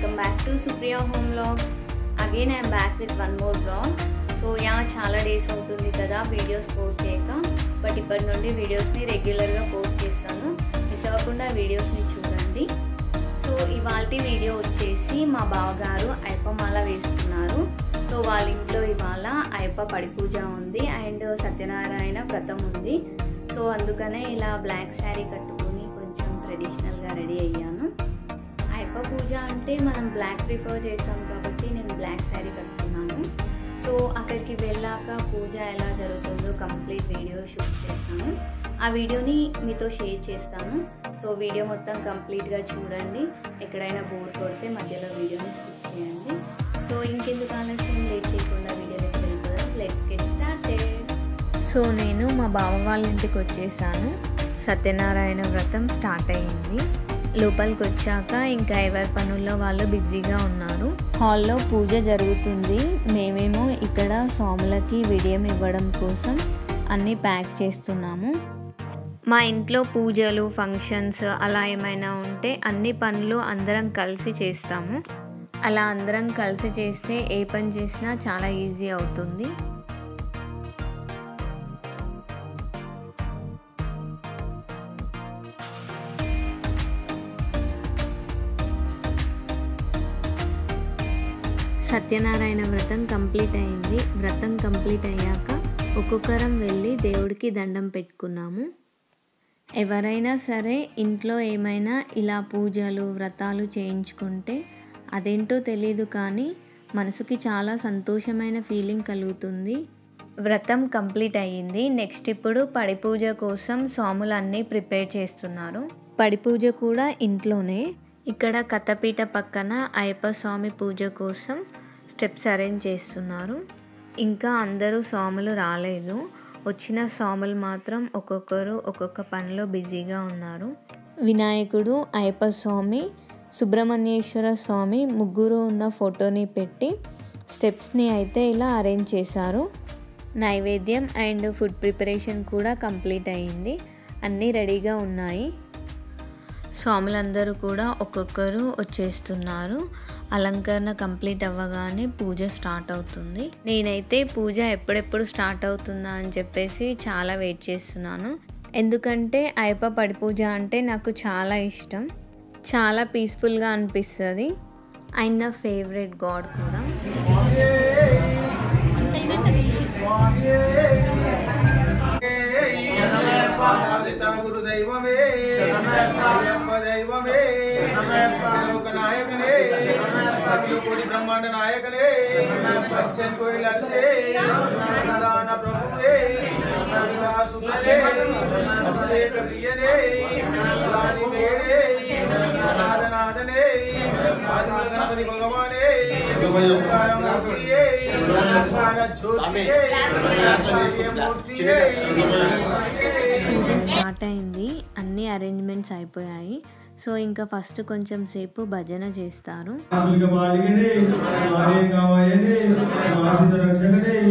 Welcome back to Supriya home blog again I'm back with one more blog so yeah చాలా days అవుతుంది కదా videos post చేయక. But ఇప్పటి నుండి వీడియోస్ని రెగ్యులర్గా పోస్ట్ చేస్తాను. మిస్ అవ్వకుండా వీడియోస్ని చూడండి. సో ఇవాళ వీడియో వచ్చేసి మా బావగారు అయ్యప్పమాల వేస్తున్నారు సో వాళ్ళ ఇంట్లో ఇవాళ అయ్యప్ప పడి పూజ ఉంది అండ్ సత్యనారాయణ వ్రతం ఉంది. సో అందుకనే ఇలా బ్లాక్ శారీ కట్టుకుని కొంచెం ట్రెడిషనల్గా రెడీ అయ్యాను. పూజ అంటే మనం బ్లాక్ ప్రిఫర్ చేస్తాం కాబట్టి నేను బ్లాక్ శారీ కట్టుకున్నాను. సో అక్కడికి వెళ్ళాక పూజ ఎలా జరుగుతుందో కంప్లీట్ వీడియో షూట్ చేస్తాను. ఆ వీడియోని మీతో షేర్ చేస్తాను. సో వీడియో మొత్తం కంప్లీట్గా చూడండి. ఎక్కడైనా బోర్ కొడితే మధ్యలో వీడియోని స్కిప్ చేయండి. సో ఇంకెందుకు ఆలస్యం? లేట్ చేయకుండా వీడియోలోకి వెళ్ళిపోదాం లెట్స్ గెట్ స్టార్టెడ్ సో నేను మా బావ వాళ్ళ ఇంటికి వచ్చేసాను. సత్యనారాయణ వ్రతం స్టార్ట్ అయ్యింది. లోపలికి వచ్చాక ఇంకా ఎవరి పనుల్లో వాళ్ళు బిజీగా ఉన్నారు. హాల్లో పూజ జరుగుతుంది. మేమేమో ఇక్కడ స్వాములకి విడియం ఇవ్వడం కోసం అన్నీ ప్యాక్ చేస్తున్నాము. మా ఇంట్లో పూజలు ఫంక్షన్స్ అలా ఏమైనా ఉంటే అన్ని పనులు అందరం కలిసి చేస్తాము. అలా అందరం కలిసి చేస్తే ఏ పని చేసినా చాలా ఈజీ అవుతుంది. సత్యనారాయణ వ్రతం కంప్లీట్ అయింది. వ్రతం కంప్లీట్ అయ్యాక ఒక్కొక్కరం వెళ్ళి దేవుడికి దండం పెట్టుకున్నాము. ఎవరైనా సరే ఇంట్లో ఏమైనా ఇలా పూజలు వ్రతాలు చేయించుకుంటే అదేంటో తెలియదు కానీ మనసుకి చాలా సంతోషమైన ఫీలింగ్ కలుగుతుంది. వ్రతం కంప్లీట్ అయ్యింది. నెక్స్ట్ ఇప్పుడు పడి పూజ కోసం స్వాములు అన్నీ ప్రిపేర్ చేస్తున్నారు. పడి పూజ కూడా ఇంట్లోనే. ఇక్కడ కథపీట పక్కన అయ్యప్ప స్వామి పూజ కోసం స్టెప్స్ అరేంజ్ చేస్తున్నారు. ఇంకా అందరూ స్వాములు రాలేదు. వచ్చిన స్వాములు మాత్రం ఒక్కొక్కరు ఒక్కొక్క పనిలో బిజీగా ఉన్నారు. వినాయకుడు అయ్యప్ప స్వామి సుబ్రహ్మణ్యేశ్వర స్వామి ముగ్గురు ఉన్న ఫోటోని పెట్టి స్టెప్స్ని అయితే ఇలా అరేంజ్ చేశారు. నైవేద్యం అండ్ ఫుడ్ ప్రిపరేషన్ కూడా కంప్లీట్ అయ్యింది. అన్నీ రెడీగా ఉన్నాయి. స్వాములందరూ కూడా ఒక్కొక్కరు వచ్చేస్తున్నారు. అలంకరణ కంప్లీట్ అవ్వగానే పూజ స్టార్ట్ అవుతుంది. నేనైతే పూజ ఎప్పుడెప్పుడు స్టార్ట్ అవుతుందా అని చెప్పేసి చాలా వెయిట్ చేస్తున్నాను. ఎందుకంటే అయ్యప్ప పడి పూజ అంటే నాకు చాలా ఇష్టం. చాలా పీస్ఫుల్గా అనిపిస్తుంది. ఆయన నా ఫేవరెట్ గాడ్ కూడా. గురుదైవమే అయ్యప్ప దైవమే లోకనాయకనే. అఖిల కోటి బ్రహ్మాండ నాయకనే అచ్చన్ కోయిల్ ప్రధాన ప్రభువే అభిషేక ప్రియనే రాణి మేడే స్టార్ట్ అయింది. అన్ని అరేంజ్మెంట్స్ అయిపోయాయి. సో ఇంకా ఫస్ట్ కొంచెం సేపు భజన చేస్తారు. రక్షకనే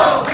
Oh!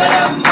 Salam.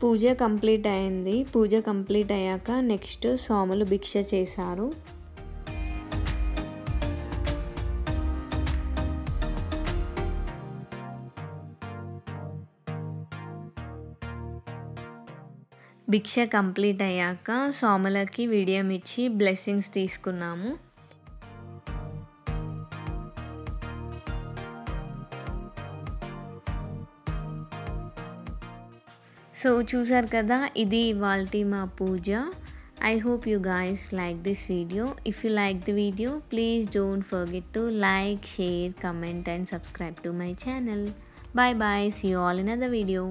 పూజ కంప్లీట్ అయింది. పూజ కంప్లీట్ అయ్యాక నెక్స్ట్ స్వాములు భిక్ష చేశారు. భిక్ష కంప్లీట్ అయ్యాక స్వాములకి వీడియం ఇచ్చి బ్లెస్సింగ్స్ తీసుకున్నాము. సో చూసారు కదా ఇది ఇవాళ మా puja. I hope you guys like this video if you like the video please don't forget to like share comment and subscribe to my channel bye bye see you all in other video